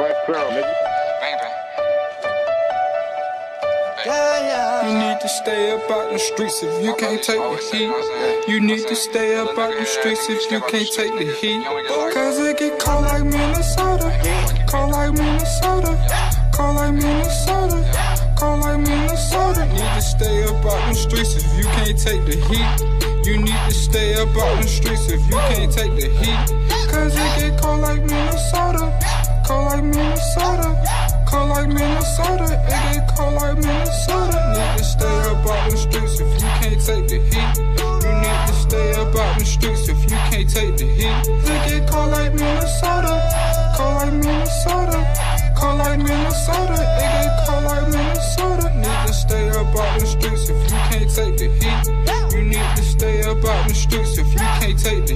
West Pearl, nigga. You need to stay up out the streets if you can't take the heat. You need to stay up out the streets if you can't take the heat. Cause it get cold like Minnesota. Cold like Minnesota. Cold like Minnesota. Cold like Minnesota. You need to stay up out the streets if you can't take the heat. You need to stay up out the streets if you can't take the heat. Minnesota. Cold like Minnesota, it get cold like Minnesota. Need to stay up out the streets if you can't take the heat. You need to stay up out the streets if you can't take the heat. It get cold like Minnesota, cold like Minnesota. Cold like Minnesota, it get cold like Minnesota. Need to stay up out the streets if you can't take the heat. You need to stay up out the streets if you can't take the